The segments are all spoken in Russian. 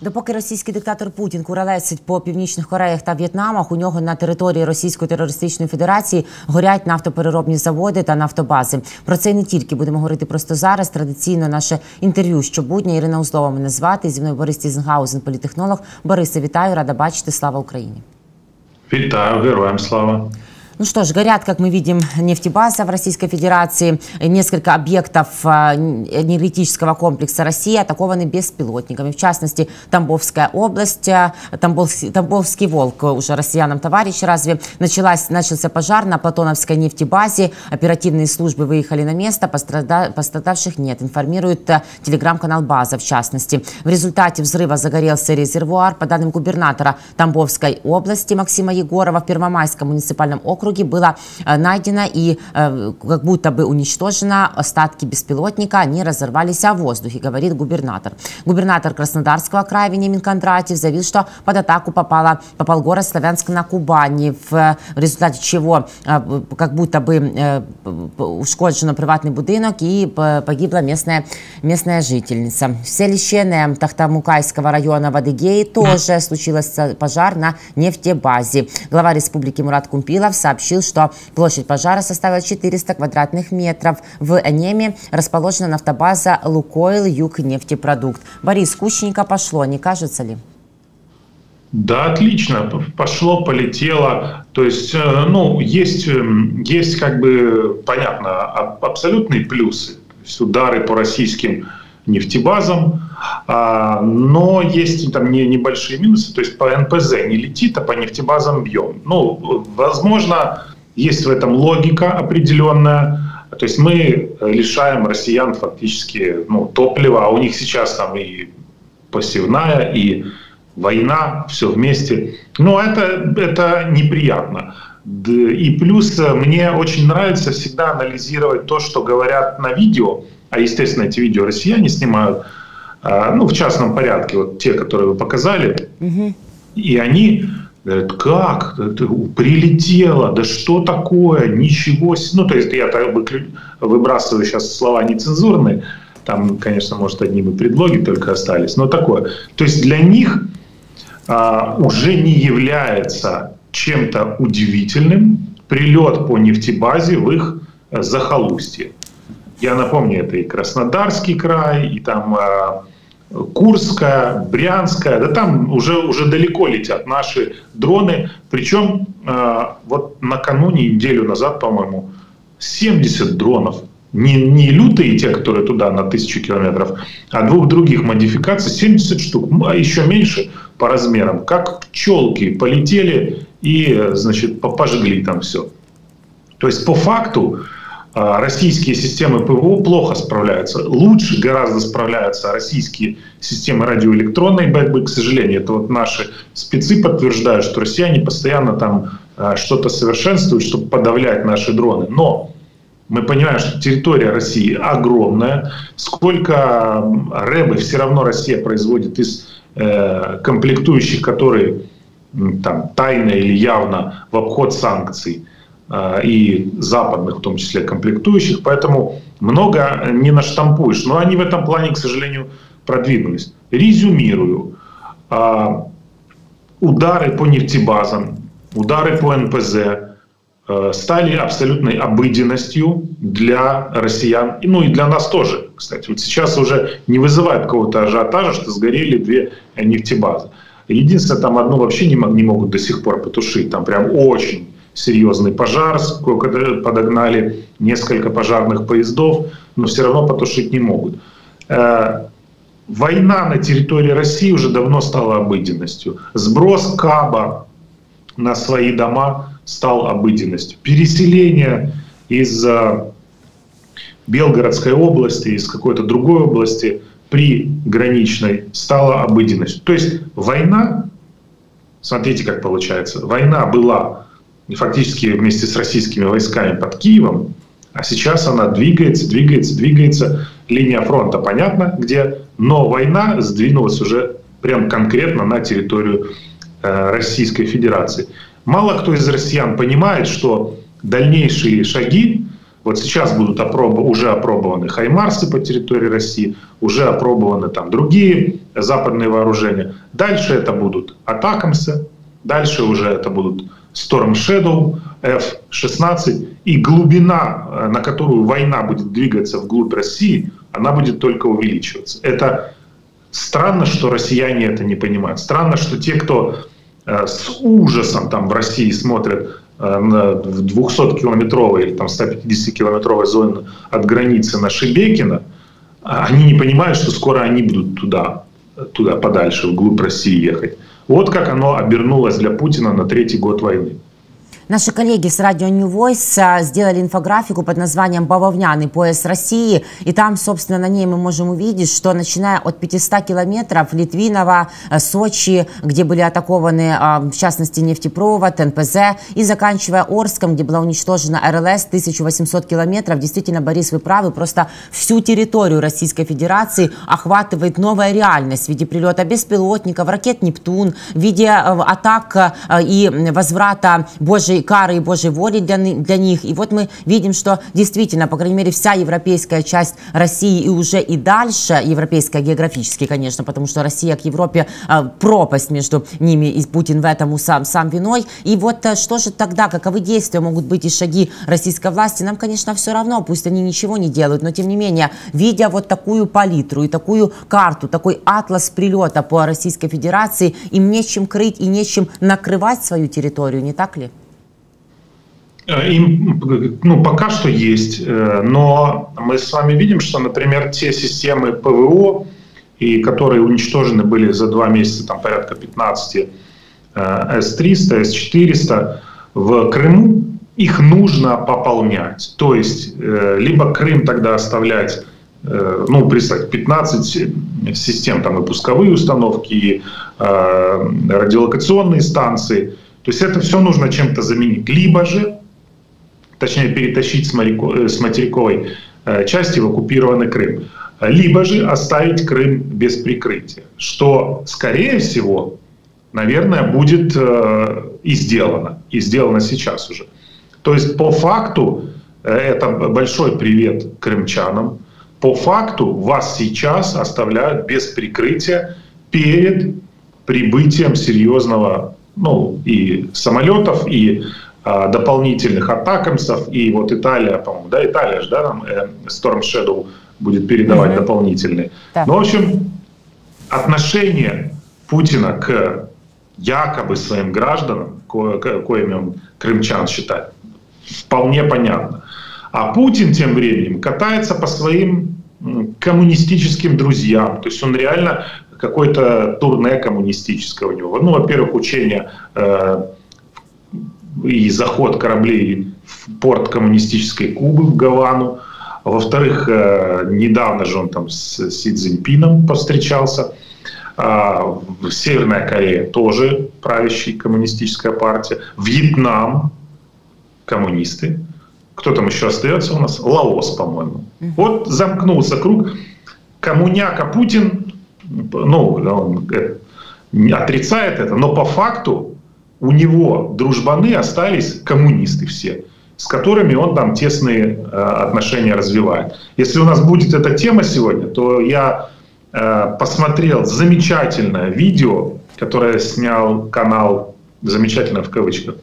Допоки російський диктатор Путін куралесить по північних Кореях та В'єтнамах, у нього на території Російської терористичної федерації горять нафтопереробні заводи та нафтобази. Про це не тільки будемо говорити просто зараз. Традиційно наше інтерв'ю щобудня. Ірина Узлова мене звати зі мною Борис Тізенгаузен, політехнолог. Борисе, вітаю, рада бачити. Слава Україні! Вітаю, героям слава! Ну что ж, горят, как мы видим, нефтебаза в Российской Федерации, несколько объектов энергетического комплекса России атакованы беспилотниками. В частности, Тамбовская область, Тамбовский, Тамбовский волк, уже россиянам товарищ разве, началась, начался пожар на Платоновской нефтебазе. Оперативные службы выехали на место, пострадав, пострадавших нет, информирует телеграм-канал «База» в частности. В результате взрыва загорелся резервуар. По данным губернатора Тамбовской области Максима Егорова, в Первомайском муниципальном округе округе было найдено и как будто бы уничтожено остатки беспилотника, они разорвались о воздухе, говорит губернатор. Губернатор Краснодарского края Вениамин Кондратьев заявил, что под атаку попала, попал город Славянск на Кубани, в результате чего как будто бы ушкоджено приватный будинок и погибла местная, местная жительница. В селище Тахтамукайского района в Адыгее тоже случился пожар на нефтебазе. Глава республики Мурат Кумпилов сообщил, сообщил, что площадь пожара составила 400 квадратных метров. В Неме расположена нафтобаза «Лукойл Юг нефтепродукт». Борис Кущенко пошло, не кажется ли? Да, отлично. Пошло, полетело. То есть, ну, есть, есть как бы, понятно, абсолютные плюсы. То есть удары по российским нефтебазам, но есть там не, небольшие минусы, то есть по НПЗ не летит, а по нефтебазам бьем. Ну, возможно, есть в этом логика определенная, то есть мы лишаем россиян фактически ну, топлива, а у них сейчас там и посевная, и война, все вместе. Но это, это неприятно. И плюс мне очень нравится всегда анализировать то, что говорят на видео, а естественно эти видео россияне снимают, ну в частном порядке, вот те, которые вы показали, угу. и они говорят, как, прилетело, да что такое, ничего себе, ну то есть я выбрасываю сейчас слова нецензурные, там, конечно, может, одни бы предлоги только остались, но такое. То есть для них а, уже не является чем-то удивительным прилет по нефтебазе в их захолустье. Я напомню, это и Краснодарский край, и там э, Курская, Брянская, да там уже, уже далеко летят наши дроны. Причем э, вот накануне, неделю назад, по-моему, 70 дронов. Не, не лютые те, которые туда на тысячу километров, а двух других модификаций, 70 штук, а еще меньше по размерам, как пчелки полетели и, значит, пожгли там все. То есть по факту российские системы ПВО плохо справляются. Лучше гораздо справляются российские системы радиоэлектронной борьбы. К сожалению, это вот наши спецы подтверждают, что россияне постоянно там что-то совершенствуют, чтобы подавлять наши дроны. Но мы понимаем, что территория России огромная. Сколько рэбы все равно Россия производит из э, комплектующих, которые там тайно или явно в обход санкций и западных, в том числе, комплектующих, поэтому много не наштампуешь. Но они в этом плане, к сожалению, продвинулись. Резюмирую. Удары по нефтебазам, удары по НПЗ стали абсолютной обыденностью для россиян, ну и для нас тоже, кстати. Вот сейчас уже не вызывает какого-то ажиотажа, что сгорели две нефтебазы. Единственное, там одну вообще не, не могут до сих пор потушить, там прям очень серьезный пожар, подогнали несколько пожарных поездов, но все равно потушить не могут. Э, война на территории России уже давно стала обыденностью. Сброс Каба на свои дома стал обыденностью. Переселение из Белгородской области, из какой-то другой области при граничной стала обыденностью. То есть война, смотрите, как получается, война была фактически вместе с российскими войсками под Киевом, а сейчас она двигается, двигается, двигается. Линия фронта понятно где, но война сдвинулась уже прям конкретно на территорию э, Российской Федерации. Мало кто из россиян понимает, что дальнейшие шаги Вот сейчас будут опроб... уже опробованы хаймарсы по территории России, уже опробованы там другие западные вооружения. Дальше это будут атакамсы, дальше уже это будут Storm Shadow, F-16. И глубина, э, на которую война будет двигаться вглубь России, она будет только увеличиваться. Это странно, что россияне это не понимают. Странно, что те, кто э, с ужасом там в России смотрят э, на 200-километровой или там 150-километровой зоне от границы на Шебекино, они не понимают, что скоро они будут туда, туда подальше, вглубь России ехать. Вот как оно обернулось для Путина на третий год войны. Наши коллеги с радио New Voice а, сделали инфографику под названием «Бавовняный пояс России». И там, собственно, на ней мы можем увидеть, что начиная от 500 километров Литвинова, а, Сочи, где были атакованы, а, в частности, нефтепровод, НПЗ, и заканчивая Орском, где была уничтожена РЛС, 1800 километров. Действительно, Борис, вы правы, просто всю территорию Российской Федерации охватывает новая реальность в виде прилета беспилотников, ракет «Нептун», в виде атак и возврата Божьей Божьей кары и Божьей воли для, для них. И вот мы видим, что действительно, по крайней мере, вся европейская часть России и уже и дальше, европейская географически, конечно, потому что Россия к Европе э, пропасть между ними, и Путин в этом сам, сам виной. И вот э, что же тогда, каковы действия могут быть и шаги российской власти? Нам, конечно, все равно, пусть они ничего не делают, но тем не менее, видя вот такую палитру и такую карту, такой атлас прилета по Российской Федерации, им нечем крыть и нечем накрывать свою территорию, не так ли? Э, им, ну, пока что есть, э, но мы с вами видим, что, например, те системы ПВО, и которые уничтожены были за два месяца, там порядка 15 С-300, С-400 в Крыму, их нужно пополнять. То есть э, либо Крым тогда оставлять, ну, представь, 15 систем, там и пусковые установки, и радиолокационные станции. То есть это все нужно чем-то заменить. Либо же точнее перетащить с, моряко, э, с материковой э, части в оккупированный Крым. Либо же оставить Крым без прикрытия, что, скорее всего, наверное, будет э, и сделано, и сделано сейчас уже. То есть по факту, это большой привет крымчанам, по факту вас сейчас оставляют без прикрытия перед прибытием серьезного ну, и самолетов, и а, дополнительных атакамсов, и вот Италия, по-моему, да, Италия же, да, там э, Storm Shadow будет передавать mm-hmm. дополнительные. Да. Ну, в общем, отношение Путина к якобы своим гражданам, ко- ко- коими он крымчан считает, вполне понятно. А Путин тем временем катается по своим коммунистическим друзьям. То есть он реально какое-то турне коммунистическое у него. Ну, во-первых, учение э, и заход кораблей в порт коммунистической Кубы, в Гавану. Во-вторых, э, недавно же он там с Си Цзиньпином повстречался. А, Северная Корея тоже правящая коммунистическая партия. Вьетнам коммунисты. Кто там еще остается у нас? Лаос, по-моему. Вот замкнулся круг. Коммуняка Путин, ну, он э, отрицает это, но по факту у него дружбаны остались коммунисты все, с которыми он там тесные э, отношения развивает. Если у нас будет эта тема сегодня, то я э, посмотрел замечательное видео, которое снял канал, замечательно в кавычках,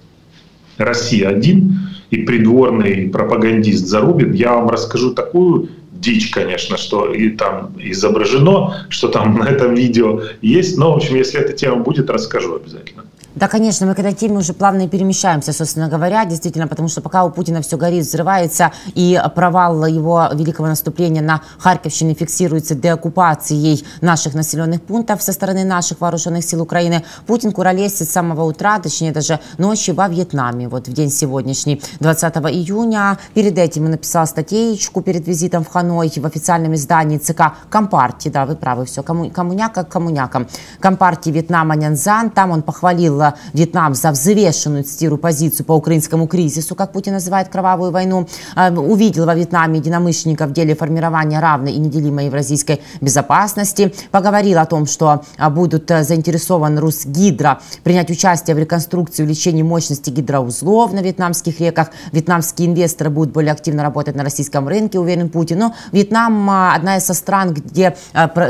«Россия-1» и придворный пропагандист Зарубин. Я вам расскажу такую дичь, конечно, что и там изображено, что там на этом видео есть. Но, в общем, если эта тема будет, расскажу обязательно. Да, конечно, мы к этой теме уже плавно перемещаемся, собственно говоря, действительно, потому что пока у Путина все горит, взрывается, и провал его великого наступления на Харьковщине фиксируется деоккупацией наших населенных пунктов со стороны наших вооруженных сил Украины, Путин куролесит с самого утра, точнее даже ночи во Вьетнаме, вот в день сегодняшний, 20 июня. Перед этим он написал статейку перед визитом в Ханой в официальном издании ЦК Компартии, да, вы правы, все, коммуняка к коммунякам, Компартии Вьетнама Нянзан, там он похвалил Вьетнам за взвешенную, цитирую, позицию по украинскому кризису, как Путин называет кровавую войну, увидел во Вьетнаме единомышленников в деле формирования равной и неделимой евразийской безопасности, поговорил о том, что будут заинтересованы Русгидро принять участие в реконструкции и увеличении мощности гидроузлов на вьетнамских реках. Вьетнамские инвесторы будут более активно работать на российском рынке, уверен Путин. Но Вьетнам одна из стран, где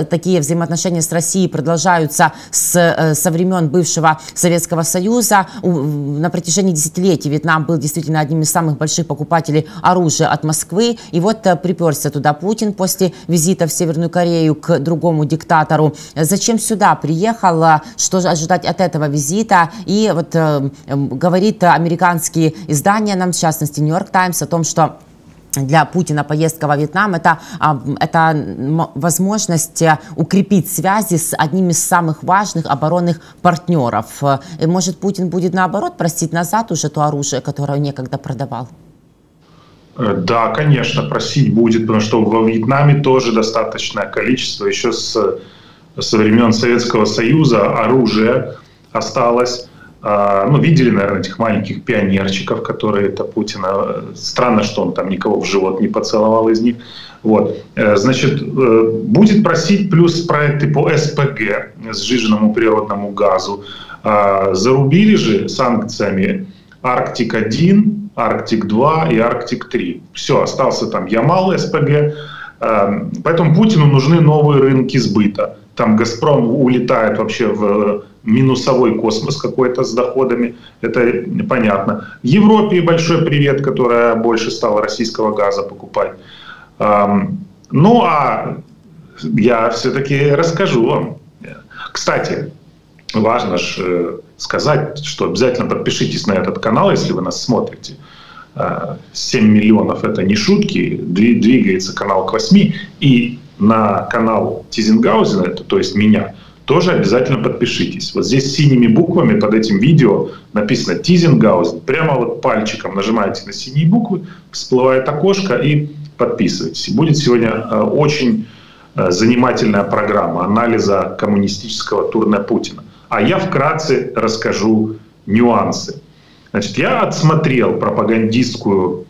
такие взаимоотношения с Россией продолжаются с, со времен бывшего Советского Союза. На протяжении десятилетий Вьетнам был действительно одним из самых больших покупателей оружия от Москвы. И вот э, приперся туда Путин после визита в Северную Корею к другому диктатору. Зачем сюда приехал? Что ожидать от этого визита? И вот э, говорит американские издания нам, в частности, Нью-Йорк Таймс, о том, что для Путина поездка во Вьетнам это, а, это возможность э, укрепить связи с одним из самых важных оборонных партнеров. И может Путин будет наоборот просить назад уже то оружие, которое он некогда продавал? Э, да, конечно, просить будет, потому что во Вьетнаме тоже достаточное количество еще с, со времен Советского Союза оружия осталось. А, ну, видели, наверное, этих маленьких пионерчиков, которые это Путина. Странно, что он там никого в живот не поцеловал из них. Вот. Э, значит, э, будет просить плюс проекты по СПГ, сжиженному природному газу. А, зарубили же санкциями Арктик-1, Арктик-2 и Арктик-3. Все, остался там Ямал СПГ. Поэтому Путину нужны новые рынки сбыта. Там «Газпром» улетает вообще в минусовой космос какой-то с доходами, это понятно. Европе большой привет, которая больше стала российского газа покупать. Ну а я все-таки расскажу вам. Кстати, важно же э, сказать, что обязательно подпишитесь на этот канал, если вы нас смотрите. 7 миллионов это не шутки, двигается канал к 8. И на канал Тизенгаузена, то есть меня, тоже обязательно подпишитесь. Вот здесь синими буквами под этим видео написано Тизенгаузен. Прямо вот пальчиком нажимаете на синие буквы, всплывает окошко и подписывайтесь. Будет сегодня э, очень э, занимательная программа анализа коммунистического турне Путина. А я вкратце расскажу нюансы. Значит, я отсмотрел пропагандистскую,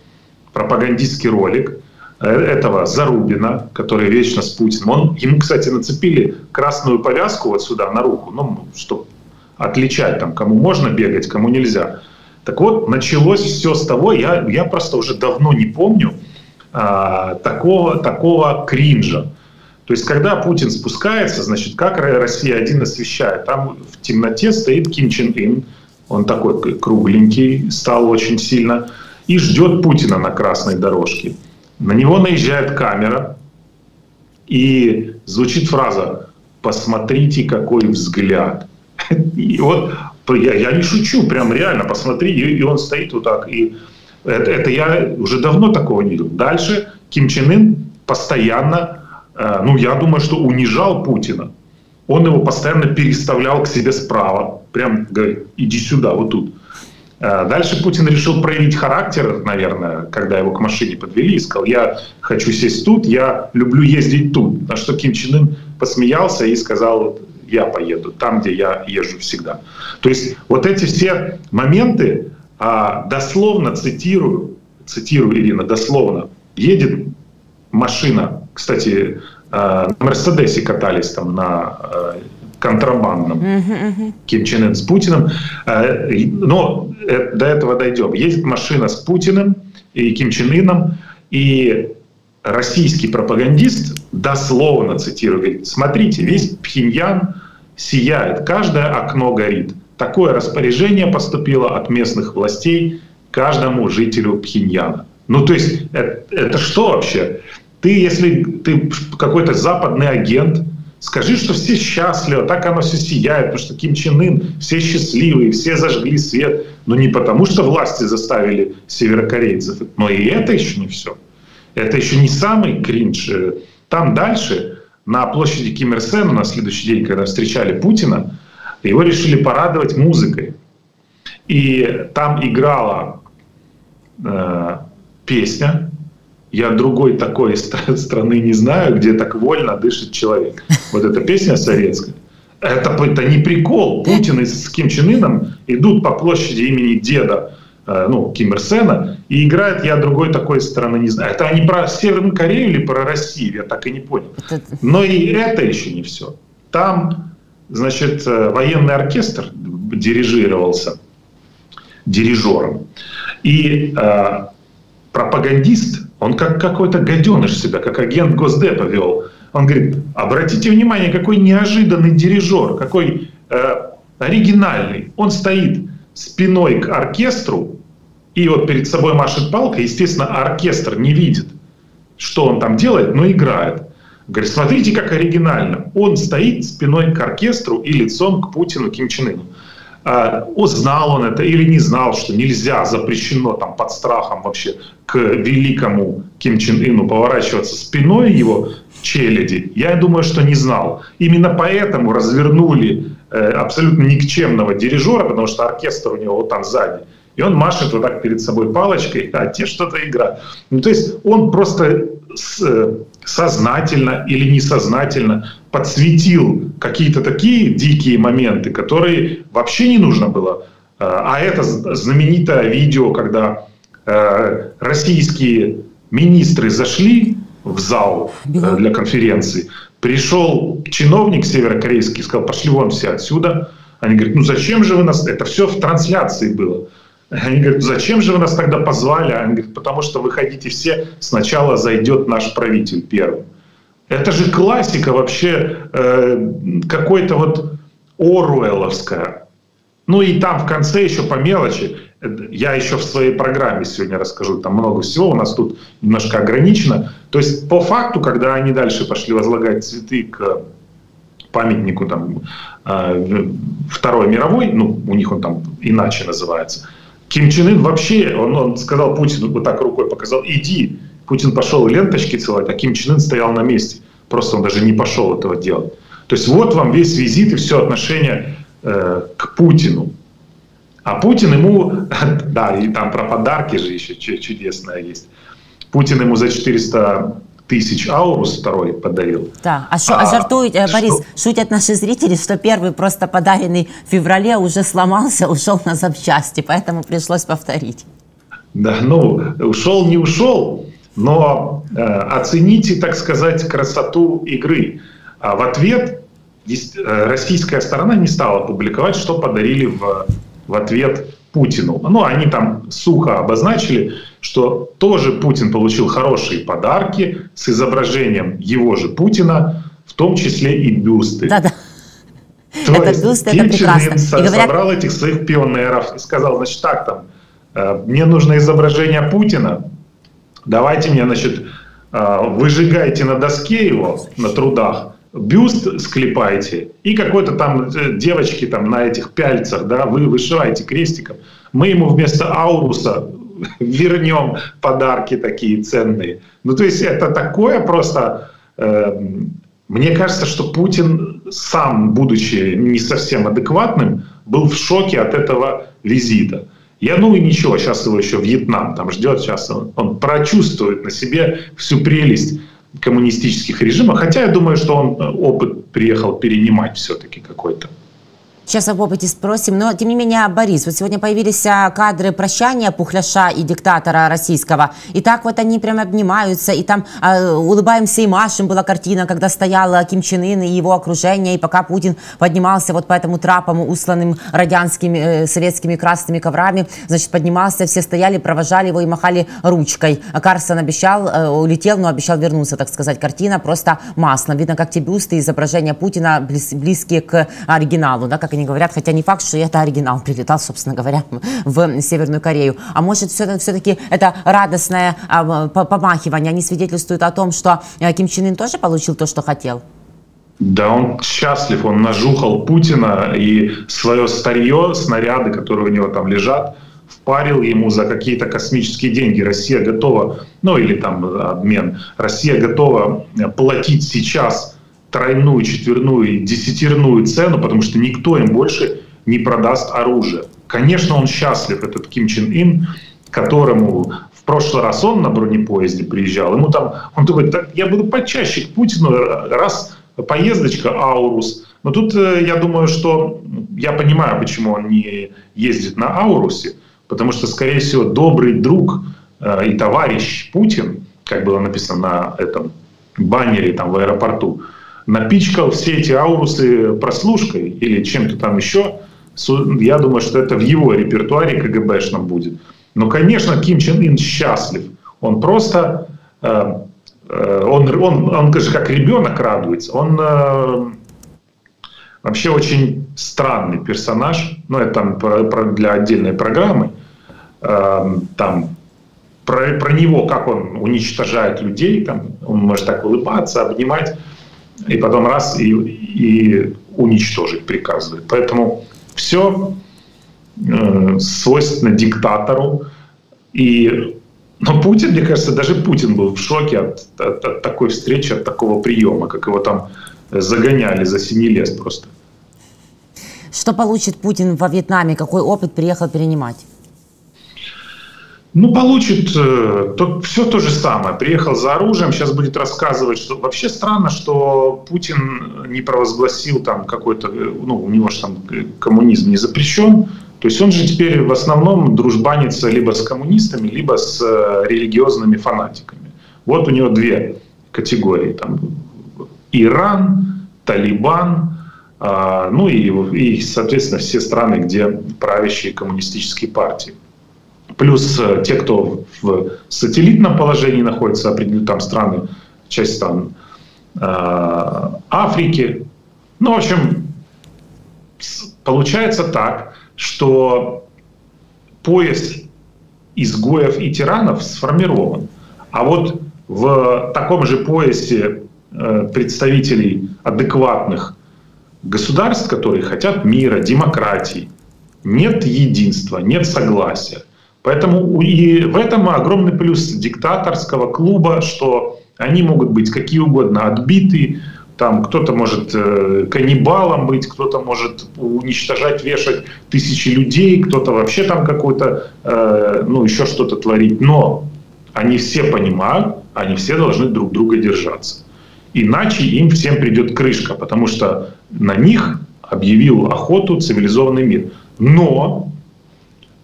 пропагандистский ролик – этого Зарубина, который вечно с Путиным. Он, ему, кстати, нацепили красную повязку вот сюда на руку, ну, чтобы отличать, там, кому можно бегать, кому нельзя. Так вот, началось все с того, я, я просто уже давно не помню а, такого, такого кринжа. То есть, когда Путин спускается, значит, как Россия один освещает, там в темноте стоит Ким Чен Ын, он такой кругленький, стал очень сильно, и ждет Путина на красной дорожке. На него наезжает камера, и звучит фраза «посмотрите, какой взгляд». И вот я, я не шучу, прям реально, посмотри, и, и он стоит вот так. И это, это я уже давно такого не видел. Дальше Ким Чен Ын постоянно, э, ну я думаю, что унижал Путина. Он его постоянно переставлял к себе справа. Прям говорит, иди сюда, вот тут. Э, дальше Путин решил проявить характер, наверное, когда его к машине подвели и сказал, я хочу сесть тут, я люблю ездить тут. На что Ким Чен Ын посмеялся и сказал, я поеду там, где я езжу всегда. То есть вот эти все моменты, а, дословно цитирую, цитирую, Ирина, дословно, едет машина, кстати, э, на Мерседесе катались там на контрабандном. Uh-huh, Ким Чен Ын с Путиным. Э, но э, до этого дойдем. Есть машина с Путиным и Ким Чен Ыном, и российский пропагандист дословно цитирую, говорит, смотрите, весь Пхеньян сияет, каждое окно горит. Такое распоряжение поступило от местных властей каждому жителю Пхеньяна. Ну, то есть, это, это что вообще? Ты, если ты какой-то западный агент, Скажи, что все счастливы, так оно все сияет, потому что Ким Чен Ын, все счастливые, все зажгли свет. Но не потому, что власти заставили северокорейцев. Но и это еще не все. Это еще не самый кринж. Там дальше, на площади Ким Ир Сена, на следующий день, когда встречали Путина, его решили порадовать музыкой. И там играла э, песня я другой такой страны не знаю, где так вольно дышит человек. Вот эта песня советская. это, это не прикол. Путин и с Ким Чен Ыном идут по площади имени деда, э, ну, Ким Ир Сена, и играют «Я другой такой страны не знаю». Это они про Северную Корею или про Россию? Я так и не понял. Но и это еще не все. Там, значит, э, военный оркестр дирижировался дирижером. И э, пропагандист, он как какой-то гаденыш себя, как агент Госдепа вел. Он говорит, обратите внимание, какой неожиданный дирижер, какой э, оригинальный. Он стоит спиной к оркестру и вот перед собой машет палкой. Естественно, оркестр не видит, что он там делает, но играет. Говорит, смотрите, как оригинально. Он стоит спиной к оркестру и лицом к Путину, Ким Чен Ыну. А, узнал он это или не знал, что нельзя, запрещено там под страхом вообще к великому Ким Чен Ыну поворачиваться спиной его челяди, я думаю, что не знал. Именно поэтому развернули э, абсолютно никчемного дирижера, потому что оркестр у него вот там сзади. И он машет вот так перед собой палочкой, а те что-то играют. Ну, то есть он просто э, сознательно или несознательно подсветил какие-то такие дикие моменты, которые вообще не нужно было. Э, а это знаменитое видео, когда российские министры зашли в зал э, для конференции. Пришел чиновник северокорейский, сказал, пошли вон все отсюда. Они говорят, ну зачем же вы нас... Это все в трансляции было. Они говорят, зачем же вы нас тогда позвали? Они говорят, потому что выходите все, сначала зайдет наш правитель первым. Это же классика вообще э, какой-то вот Оруэлловская. Ну и там в конце еще по мелочи я еще в своей программе сегодня расскажу, там много всего, у нас тут немножко ограничено. То есть по факту, когда они дальше пошли возлагать цветы к памятнику там, э, Второй мировой, ну, у них он там иначе называется, Ким Чен Ын вообще, он, он сказал Путину, вот так рукой показал, иди. Путин пошел ленточки целовать, а Ким Чен Ын стоял на месте. Просто он даже не пошел этого делать. То есть вот вам весь визит и все отношение э, к Путину. А Путин ему, да, и там про подарки же еще чудесное есть. Путин ему за 400 тысяч аурус второй подарил. Да, а, шо, а, а жартуют, э, Борис, что? шутят наши зрители, что первый просто подаренный в феврале уже сломался, ушел на запчасти, поэтому пришлось повторить. Да, ну, ушел, не ушел, но э, оцените, так сказать, красоту игры. А в ответ э, российская сторона не стала публиковать, что подарили в в ответ Путину. Ну, они там сухо обозначили, что тоже Путин получил хорошие подарки с изображением его же Путина, в том числе и бюсты. Да-да. То это есть бюсты, это прекрасно. Со- говорят... собрал этих своих пионеров и сказал, значит, так там, э, мне нужно изображение Путина, давайте мне, значит, э, выжигайте на доске его, на трудах, бюст склепаете и какой-то там э, девочки там на этих пяльцах, да, вы вышиваете крестиком. Мы ему вместо ауруса вернем подарки такие ценные. Ну, то есть это такое просто... Э, мне кажется, что Путин сам, будучи не совсем адекватным, был в шоке от этого визита. Я, ну и ничего, сейчас его еще Вьетнам там ждет, сейчас он, он прочувствует на себе всю прелесть коммунистических режимов. Хотя я думаю, что он э, опыт приехал перенимать все-таки какой-то. Сейчас об опыте спросим, но тем не менее, Борис, вот сегодня появились а, кадры прощания Пухляша и диктатора российского, и так вот они прям обнимаются, и там э, улыбаемся и машем была картина, когда стояла Ким Чен Ын и его окружение, и пока Путин поднимался вот по этому трапам, усланным радянскими, э, советскими красными коврами, значит, поднимался, все стояли, провожали его и махали ручкой. Карсон обещал, э, улетел, но обещал вернуться, так сказать, картина просто маслом. Видно, как те бюсты, изображения Путина близ, близкие к оригиналу, да, как они говорят, хотя не факт, что это оригинал прилетал, собственно говоря, в Северную Корею. А может, все-таки это радостное а, помахивание, они свидетельствуют о том, что э, Ким Чен Ын тоже получил то, что хотел? Да, он счастлив, он нажухал Путина и свое старье, снаряды, которые у него там лежат, впарил ему за какие-то космические деньги. Россия готова, ну или там обмен, Россия готова платить сейчас тройную, четверную десятерную цену, потому что никто им больше не продаст оружие. Конечно, он счастлив, этот Ким Чен Ин, которому в прошлый раз он на бронепоезде приезжал, ему там, он думает, так я буду почаще к Путину, раз поездочка Аурус, Но тут я думаю, что я понимаю, почему он не ездит на Аурусе, потому что, скорее всего, добрый друг и товарищ Путин, как было написано на этом баннере там в аэропорту, напичкал все эти аурусы прослушкой или чем-то там еще. Я думаю, что это в его репертуаре КГБшном будет. Но, конечно, Ким Чен Ын счастлив. Он просто, э, э, он, он, он же как ребенок радуется. Он э, вообще очень странный персонаж. Ну, это там про, про, для отдельной программы. Там про, про него, как он уничтожает людей, там, он может так улыбаться, обнимать, и потом раз и, и уничтожить приказывает. Поэтому все э, свойственно диктатору. И, но Путин, мне кажется, даже Путин был в шоке от, от, от такой встречи, от такого приема, как его там загоняли за синий лес просто. Что получит Путин во Вьетнаме? Какой опыт приехал перенимать? Ну, получит э, то, все то же самое. Приехал за оружием, сейчас будет рассказывать, что вообще странно, что Путин не провозгласил там какой-то, э, ну, у него же там коммунизм не запрещен. То есть он же теперь в основном дружбанится либо с коммунистами, либо с э, религиозными фанатиками. Вот у него две категории. Там Иран, Талибан, э, ну и, и, соответственно, все страны, где правящие коммунистические партии. Плюс э, те, кто в сателлитном положении находится, определенные там страны, часть стран э, Африки. Ну, в общем, получается так, что пояс изгоев и тиранов сформирован. А вот в таком же поясе э, представителей адекватных государств, которые хотят мира, демократии, нет единства, нет согласия. Поэтому и в этом огромный плюс диктаторского клуба, что они могут быть какие угодно отбиты, там кто-то может э, каннибалом быть, кто-то может уничтожать, вешать тысячи людей, кто-то вообще там какой-то, э, ну еще что-то творить. Но они все понимают, они все должны друг друга держаться. Иначе им всем придет крышка, потому что на них объявил охоту цивилизованный мир. Но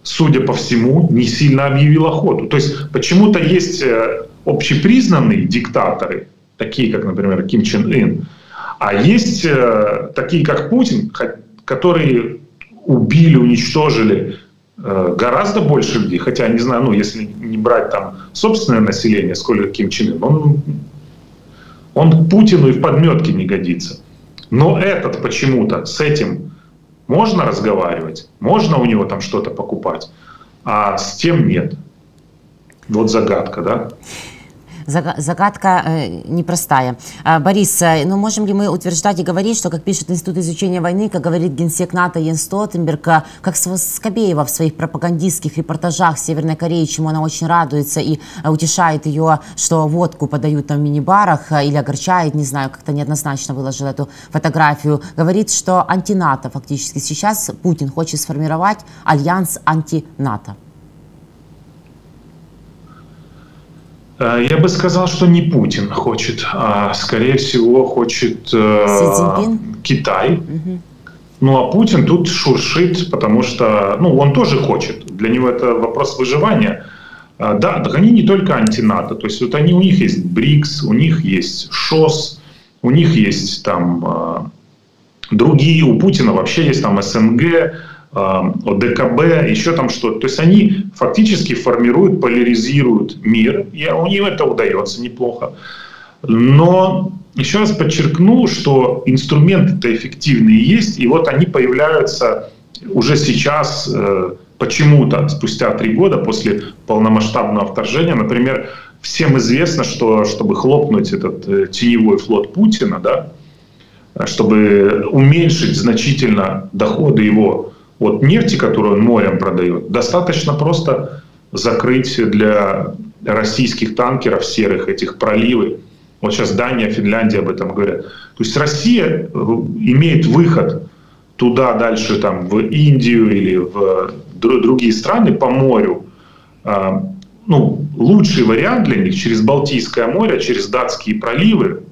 судя по всему, не сильно объявил охоту. То есть почему-то есть э, общепризнанные диктаторы, такие как, например, Ким Чен Ын, а есть э, такие, как Путин, которые убили, уничтожили э, гораздо больше людей, хотя, не знаю, ну, если не брать там собственное население, сколько Ким Чен Ын, он, он Путину и в подметке не годится. Но этот почему-то с этим можно разговаривать, можно у него там что-то покупать, а с тем нет. Вот загадка, да? Загадка э, непростая. А, Борис, э, ну можем ли мы утверждать и говорить, что, как пишет Институт изучения войны, как говорит генсек НАТО Йенс Столтенберг, э, как Скобеева в своих пропагандистских репортажах Северной Корее, чему она очень радуется и утешает ее, что водку подают там в мини-барах или огорчает, не знаю, как-то неоднозначно выложил эту фотографию, говорит, что антинато фактически сейчас Путин хочет сформировать альянс анти-НАТО. Я бы сказал, что не Путин хочет, а скорее всего хочет э, Китай. Угу. Ну а Путин тут шуршит, потому что, ну, он тоже хочет. Для него это вопрос выживания. А, да, так они не только антинато, то есть вот они, у них есть БРИКС, у них есть ШОС, у них есть там э, другие, у Путина вообще есть там СНГ, ОДКБ, еще там что-то. То есть они фактически формируют, поляризируют мир, и у них это удается неплохо. Но еще раз подчеркну, что инструменты-то эффективные есть, и вот они появляются уже сейчас э, почему-то, спустя три года после полномасштабного вторжения. Например, всем известно, что чтобы хлопнуть этот э, теневой флот Путина, да, чтобы уменьшить значительно доходы его от нефти, которую он морем продает, достаточно просто закрыть для российских танкеров серых этих проливы. Вот сейчас Дания, Финляндия об этом говорят. То есть Россия э, имеет выход туда дальше, там, в Индию или в другие страны по морю. А, ну, лучший вариант для них через Балтийское море, через датские проливы,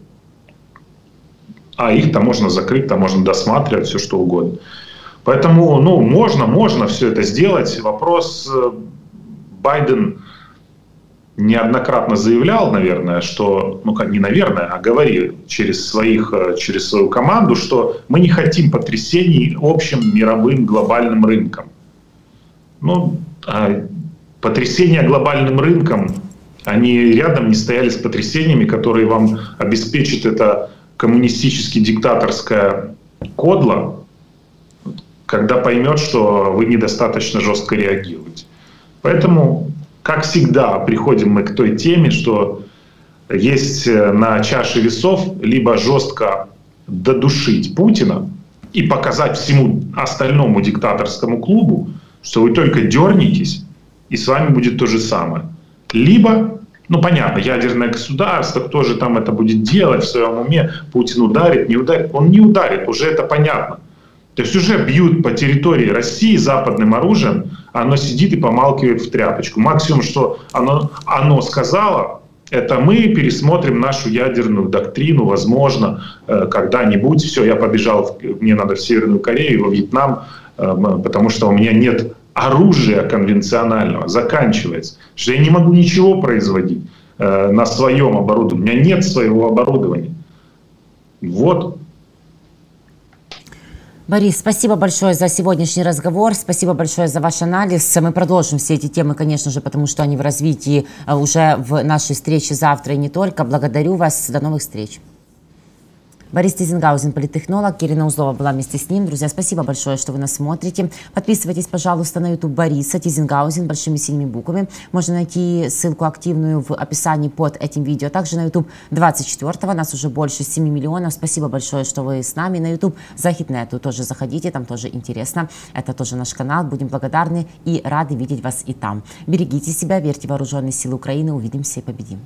а их там можно закрыть, там можно досматривать, все что угодно. Поэтому, ну, можно, можно все это сделать. Вопрос, э, Байден неоднократно заявлял, наверное, что, ну как не наверное, а говорил через, своих, э, через свою команду, что мы не хотим потрясений общим мировым глобальным рынком. Ну, а потрясения глобальным рынком, они рядом не стояли с потрясениями, которые вам обеспечит это коммунистически диктаторское кодло, когда поймет, что вы недостаточно жестко реагируете. Поэтому как всегда, приходим мы к той теме, что есть э, на чаше весов либо жестко додушить Путина и показать всему остальному диктаторскому клубу, что вы только дернетесь, и с вами будет то же самое. Либо, ну понятно, ядерное государство, кто же там это будет делать в своем уме, Путин ударит, не ударит. Он не ударит, уже это понятно. То есть уже бьют по территории России западным оружием, оно сидит и помалкивает в тряпочку. Максимум, что оно, оно сказало, это мы пересмотрим нашу ядерную доктрину, возможно, э, когда-нибудь. Все, я побежал, мне надо в Северную Корею, во Вьетнам, э, потому что у меня нет оружия конвенционального, заканчивается. Что я не могу ничего производить э, на своем оборудовании. У меня нет своего оборудования. Вот Борис, спасибо большое за сегодняшний разговор, спасибо большое за ваш анализ. Мы продолжим все эти темы, конечно же, потому что они в развитии а, уже в нашей встрече завтра и не только. Благодарю вас, до новых встреч. Борис Тизенгаузен, политтехнолог, Кирина Узлова была вместе с ним. Друзья, спасибо большое, что вы нас смотрите. Подписывайтесь, пожалуйста, на YouTube Бориса Тизенгаузен большими синими буквами. Можно найти ссылку активную в описании под этим видео. Также на YouTube 24-го, нас уже больше 7 миллионов. Спасибо большое, что вы с нами. На YouTube Захитнету тоже заходите, там тоже интересно. Это тоже наш канал. Будем благодарны и рады видеть вас и там. Берегите себя, верьте в вооруженные силы Украины. Увидимся и победим.